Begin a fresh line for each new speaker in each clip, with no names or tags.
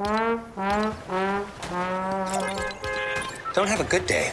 Don't have a good day.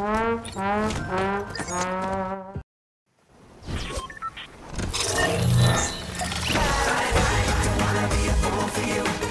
Bye, you.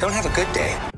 Don't have a good day.